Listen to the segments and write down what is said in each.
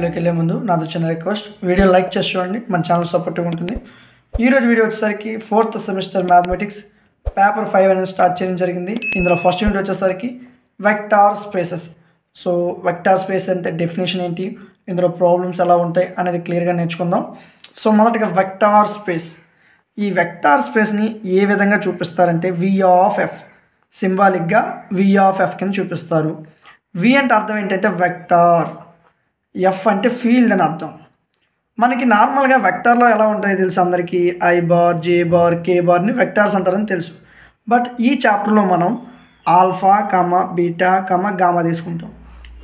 వీడియోలోకి వెళ్ళే ముందు నాది చిన్న రిక్వెస్ట్. వీడియో లైక్ చేసి చూడండి. మన ఛానల్ సపోర్ట్గా ఉంటుంది. ఈరోజు వీడియో వచ్చేసరికి fourth semester mathematics. Paper five అనేది స్టార్ట్ చేయడం జరిగింది. ఇందులో ఫస్ట్ యూనిట్ వచ్చేసరికి vector spaces. So vector space అంటే డెఫినేషన్ ఏంటి? ఇందులో ప్రాబ్లమ్స్ ఎలా ఉంటాయి అనేది క్లియర్గా నేర్చుకుందాం. సో మొదటగా వెక్టార్ స్పేస్. ఈ వెక్టార్ స్పేస్ని ఏ విధంగా చూపిస్తారంటే వి ఆఫ్ ఎఫ్ సింబాలిక్గా వి ఆఫ్ ఎఫ్ కింద చూపిస్తారు. వి అంటే అర్థం ఏంటంటే వెక్టార్. ఎఫ్ అంటే ఫీల్డ్ అని అర్థం. మనకి నార్మల్గా వెక్టార్లో ఎలా ఉంటాయో తెలుసు అందరికీ? I bar J bar K Barhni vectors అంటారని తెలుసు. బట్ ఈ చాప్టర్లో మనం alpha comma beta comma gamma తీసుకుంటాం.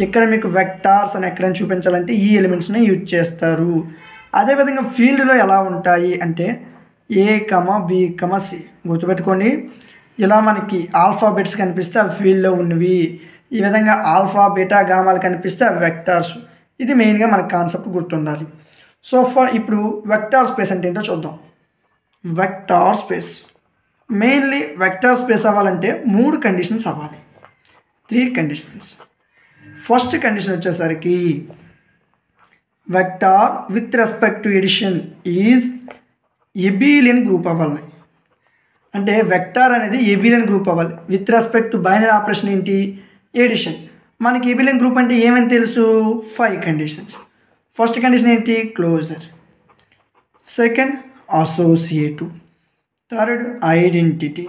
ఇక్కడ మీకు వెక్టార్స్ అని ఎక్కడైనా చూపించాలంటే ఈ ఎలిమెంట్స్ని యూజ్ చేస్తారు. అదేవిధంగా ఫీల్డ్లో ఎలా ఉంటాయి అంటే A comma B comma C గుర్తుపెట్టుకోండి. ఇలా మనకి ఆల్ఫాబెట్స్ కనిపిస్తే అవి ఫీల్డ్లో ఉన్నవి. ఈ విధంగా ఆల్ఫా బీటా గామాలు కనిపిస్తే అవి వెక్టార్స్ ఇది మెయిన్గా మనకు కాన్సెప్ట్ గుర్తుండాలి. సో ఫర్ ఇప్పుడు వెక్టార్ స్పేస్ అంటే ఏంటో చూద్దాం. Vector space. Mainly vector space అవ్వాలంటే మూడు కండిషన్స్ అవ్వాలి. Three conditions. ఫస్ట్ కండిషన్ వచ్చేసరికి vector with respect to addition is abelian group అవ్వాలి. అంటే వెక్టార్ అనేది ఎబిలియన్ గ్రూప్ అవ్వాలి. With respect to binary operation ఏంటి? ఎడిషన్. మనకి ఎబిలియన్ గ్రూప్ అంటే ఏమని తెలుసు? ఫైవ్ కండిషన్స్ ఫస్ట్ కండిషన్ ఏంటి? Closure second associative third identity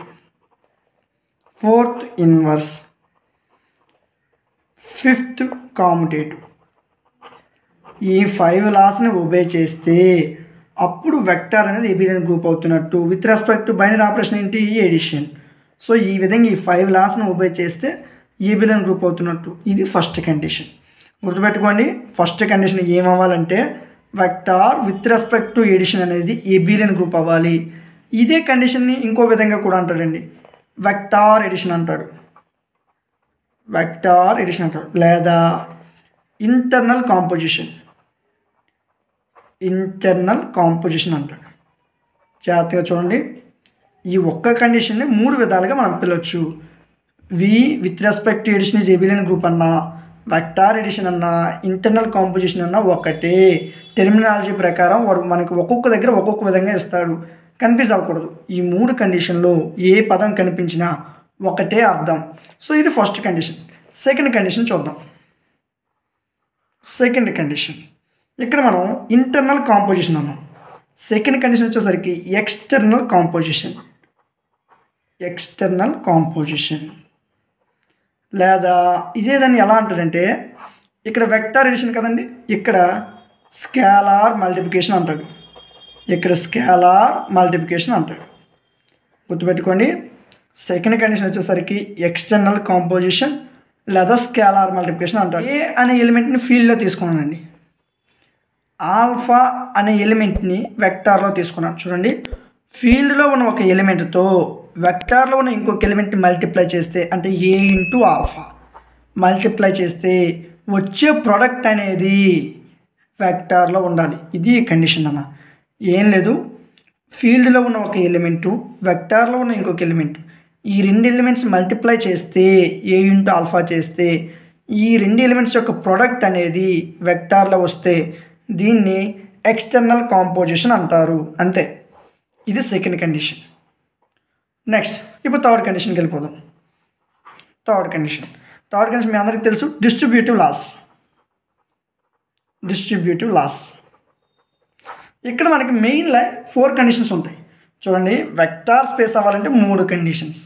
fourth inverse fifth commutative ఈ ఫైవ్ లాస్ని ఒబే చేస్తే అప్పుడు వెక్టర్ అనేది ఏబిలియన్ గ్రూప్ అవుతున్నట్టు? విత్ రెస్పెక్ట్ బైనరీ ఆపరేషన్ ఏంటి? ఎడిషన్ సో ఈ విధంగా ఈ ఫైవ్ లాస్ని ఒబే చేస్తే ఏబిలియన్ గ్రూప్ అవుతున్నట్టు. ఇది ఫస్ట్ కండిషన్ గుర్తుపెట్టుకోండి first condition ఏమవ్వాలంటే vector with respect to addition అనేది ఏబిలియన్ గ్రూప్ అవ్వాలి. ఇదే కండిషన్ని ఇంకో విధంగా కూడా అంటాడండి. వెక్టార్ ఎడిషన్ అంటాడు. వెక్టార్ ఎడిషన్ అంటాడు. లేదా ఇంటర్నల్ కాంపోజిషన్ ఇంటర్నల్ కాంపోజిషన్ అంటాడు. జాగ్రత్తగా చూడండి. ఈ ఒక్క కండిషన్ని మూడు విధాలుగా మనం పిలవచ్చు. V with respect to addition is abelian group అన్నా వెక్టార్ ఎడిషన్ అన్నా ఇంటర్నల్ కాంపోజిషన్ అన్నా ఒకటే. టెర్మినాలజీ ప్రకారం వాడు మనకి ఒక్కొక్క దగ్గర ఒక్కొక్క విధంగా ఇస్తాడు. కన్ఫ్యూజ్ అవ్వకూడదు. ఈ మూడు కండిషన్లో ఏ పదం కనిపించినా ఒకటే అర్థం. సో ఇది ఫస్ట్ కండిషన్ సెకండ్ కండిషన్ చూద్దాం. సెకండ్ కండిషన్ ఇక్కడ మనం ఇంటర్నల్ కాంపోజిషన్ అన్నాం. సెకండ్ కండిషన్ వచ్చేసరికి ఎక్స్టర్నల్ కాంపోజిషన్ ఎక్స్టర్నల్ కాంపోజిషన్ లేదా ఇదే దాన్ని ఎలా అంటాడంటే ఇక్కడ వెక్టార్ ఎడిషన్ కదండి ఇక్కడ స్కేలార్ మల్టిప్లికేషన్ అంటాడు. ఇక్కడ స్కేలార్ మల్టిప్లికేషన్ అంటాడు. గుర్తుపెట్టుకోండి సెకండ్ కండిషన్ వచ్చేసరికి ఎక్స్టర్నల్ కాంపోజిషన్ లేదా స్కేలార్ మల్టిప్లికేషన్ అంటారు ఏ అనే ఎలిమెంట్ని ఫీల్డ్లో తీసుకున్నానండి. ఆల్ఫా అనే ఎలిమెంట్ని వెక్టార్లో తీసుకున్నాను. చూడండి ఫీల్డ్లో ఉన్న ఒక ఎలిమెంట్తో వెక్టార్లో ఉన్న ఇంకొక ఎలిమెంట్ మల్టిప్లై చేస్తే అంటే ఏ ఇంటూ ఆల్ఫా మల్టిప్లై చేస్తే వచ్చే ప్రోడక్ట్ అనేది వెక్టార్లో ఉండాలి. ఇది కండిషన్ అన్న. ఏం లేదు. ఫీల్డ్లో ఉన్న ఒక ఎలిమెంటు వెక్టార్లో ఉన్న ఇంకొక ఎలిమెంట్ ఈ రెండు ఎలిమెంట్స్ మల్టిప్లై చేస్తే ఏ ఇంటూ ఆల్ఫా చేస్తే ఈ రెండు ఎలిమెంట్స్ యొక్క ప్రోడక్ట్ అనేది వెక్టార్లో వస్తే దీన్ని ఎక్స్టర్నల్ కాంపోజిషన్ అంటారు. అంతే. ఇది సెకండ్ కండిషన్ నెక్స్ట్ ఇప్పుడు థర్డ్ కండిషన్కి వెళ్ళిపోదాం. థర్డ్ కండిషన్ థర్డ్ కండిషన్ మీ అందరికీ తెలుసు డిస్ట్రిబ్యూటివ్ లాస్ డిస్ట్రిబ్యూటివ్ లాస్ ఇక్కడ మనకి మెయిన్లో ఫోర్ కండిషన్స్ ఉంటాయి. చూడండి వెక్టార్ స్పేస్ అవ్వాలంటే మూడు కండిషన్స్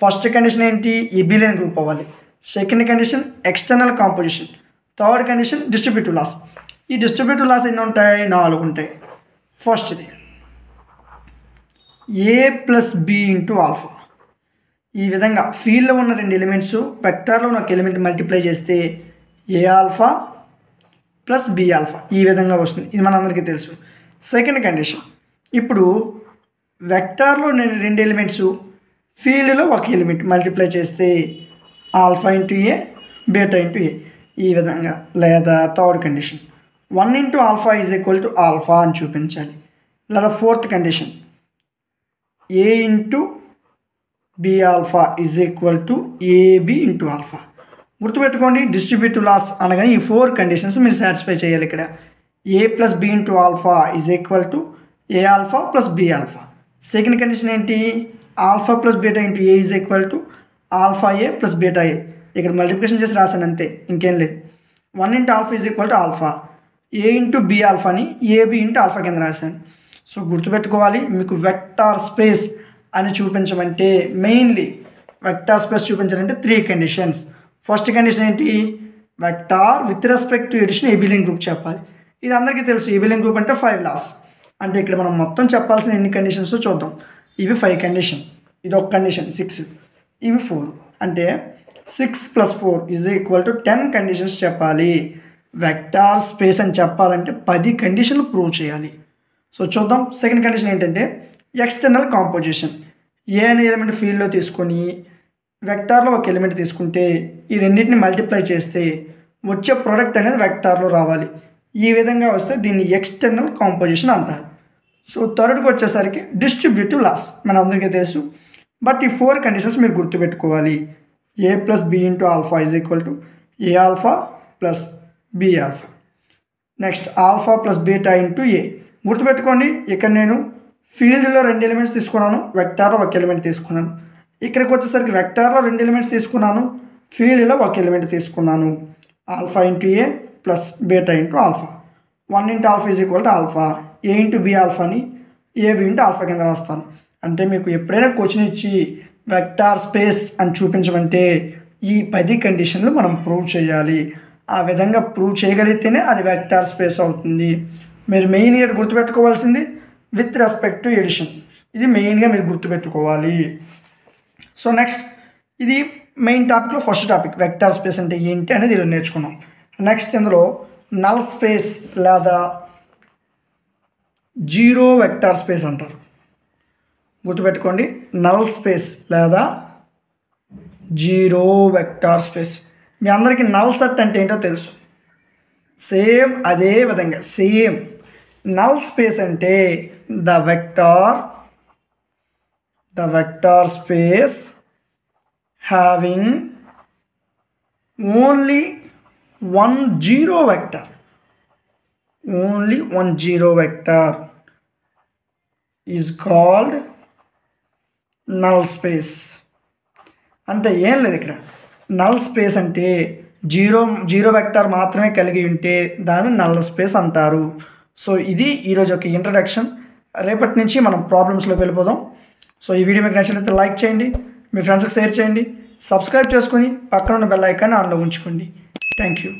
ఫస్ట్ కండిషన్ ఏంటి? ఎబిలియన్ గ్రూప్ అవ్వాలి. Second condition external composition third condition distributive laws ఈ డిస్ట్రిబ్యూటివ్ లాస్ ఎన్ని ఉంటాయి? నాలుగు ఉంటాయి. ఫస్ట్ది a plus b into alpha ఈ విధంగా ఫీల్డ్లో ఉన్న రెండు ఎలిమెంట్స్ వెక్టార్లో ఉన్న ఒక ఎలిమెంట్ మల్టిప్లై చేస్తే a alpha plus b alpha ఈ విధంగా వస్తుంది. ఇది మనందరికీ తెలుసు. సెకండ్ కండిషన్ ఇప్పుడు వెక్టార్లో నేను రెండు ఎలిమెంట్స్ ఫీల్డ్లో ఒక ఎలిమెంట్ మల్టిప్లై చేస్తే alpha into A beta into A ఈ విధంగా లేదా third condition one into alpha is equal to alpha అని చూపించాలి. లేదా fourth condition A into B alpha is equal to AB into alpha గుర్తుపెట్టుకోండి డిస్ట్రిబ్యూటివ్ లాస్ అనగానే ఈ ఫోర్ కండిషన్స్ మీరు సాటిస్ఫై చేయాలి ఇక్కడ. A plus b into alpha is equal to a alpha plus b alpha second condition ఏంటి? Alpha plus beta into A is equal to alpha A plus beta A ఇక్కడ multiplication చేసి రాశాను అంతే ఇంకేం లేదు. One into alpha is equal to alpha A into B ఆల్ఫాని AB into alpha కింద రాశాను. So గుర్తుపెట్టుకోవాలి మీకు వెక్టార్ స్పేస్ అని చూపించమంటే మెయిన్లీ వెక్టార్ స్పేస్ చూపించాలంటే త్రీ కండిషన్స్ ఫస్ట్ కండిషన్ ఏంటి? Vector with respect to addition abelian group చెప్పాలి. ఇది అందరికీ తెలుసు ఏబిలింగ్ గ్రూప్ అంటే ఫైవ్ లాస్ అంటే ఇక్కడ మనం మొత్తం చెప్పాల్సిన ఎన్ని కండిషన్స్ చూద్దాం. ఇవి ఫైవ్ కండిషన్ ఇది ఒక కండిషన్ సిక్స్ ఇవి ఫోర్ అంటే six plus four is equal to ten conditions చెప్పాలి. వెక్టార్ స్పేస్ అని చెప్పాలంటే పది కండిషన్లు ప్రూవ్ చేయాలి. సో చూద్దాం. సెకండ్ కండిషన్ ఏంటంటే ఎక్స్టర్నల్ కాంపోజిషన్ ఏ అనే ఎలిమెంట్ ఫీల్డ్లో తీసుకొని వెక్టార్లో ఒక ఎలిమెంట్ తీసుకుంటే ఈ రెండింటిని మల్టిప్లై చేస్తే వచ్చే ప్రోడక్ట్ అనేది వెక్టార్లో రావాలి. ఈ విధంగా వస్తే దీన్ని ఎక్స్టర్నల్ కాంపోజిషన్ అంటారు. సో థర్డ్కి వచ్చేసరికి డిస్ట్రిబ్యూటివ్ లాస్ మన అందరికీ తెలుసు. బట్ ఈ ఫోర్ కండిషన్స్ మీరు గుర్తుపెట్టుకోవాలి. A plus b into alpha is equal to a alpha plus b alpha next alpha plus beta into a గుర్తుపెట్టుకోండి ఇక్కడ నేను ఫీల్డ్లో రెండు ఎలిమెంట్స్ తీసుకున్నాను వెక్టార్లో ఒక ఎలిమెంట్ తీసుకున్నాను. ఇక్కడికి వచ్చేసరికి వెక్టార్లో రెండు ఎలిమెంట్స్ తీసుకున్నాను ఫీల్డ్లో ఒక ఎలిమెంట్ తీసుకున్నాను. Alpha into a plus beta into alpha. One into alpha is equal to alpha. A into b ఆల్ఫాని AB into alpha కింద రాస్తాను. అంటే మీకు ఎప్పుడైనా క్వశ్చన్ ఇచ్చి వెక్టార్ స్పేస్ అని చూపించమంటే ఈ పది కండిషన్లు మనం ప్రూవ్ చేయాలి. ఆ విధంగా ప్రూవ్ చేయగలిగితేనే అది వెక్టార్ స్పేస్ అవుతుంది. మీరు మెయిన్ ఇక్కడ గుర్తుపెట్టుకోవాల్సింది విత్ రెస్పెక్ట్ టు ఎడిషన్ ఇది మెయిన్గా మీరు గుర్తుపెట్టుకోవాలి. సో నెక్స్ట్ ఇది మెయిన్ టాపిక్లో ఫస్ట్ టాపిక్ వెక్టార్ స్పేస్ అంటే ఏంటి అనేది ఈరోజు నేర్చుకున్నాం. నెక్స్ట్ ఇందులో నల్ స్పేస్ లేదా జీరో వెక్టార్ స్పేస్ అంటారు. గుర్తుపెట్టుకోండి నల్ స్పేస్ లేదా జీరో వెక్టార్ స్పేస్ మీ అందరికీ నల్ సెట్ అంటే ఏంటో తెలుసు. సేమ్ అదే విధంగా సేమ్ నల్ స్పేస్ అంటే the vector the vector space having only one zero vector only one zero vector is called null space అంతే ఏం లేదు ఇక్కడ. నల్ స్పేస్ అంటే జీరో జీరో వెక్టర్ మాత్రమే కలిగి ఉంటే దాన్ని నల్ స్పేస్ అంటారు. సో ఇది ఈరోజు ఒక ఇంట్రడక్షన్ రేపటి నుంచి మనం ప్రాబ్లమ్స్లోకి వెళ్ళిపోదాం. సో ఈ వీడియో మీకు నచ్చినట్లయితే లైక్ చేయండి మీ ఫ్రెండ్స్కి షేర్ చేయండి సబ్స్క్రైబ్ చేసుకొని పక్కన ఉన్న బెల్ ఐకాన్ ఆన్లో ఉంచుకోండి. Thank you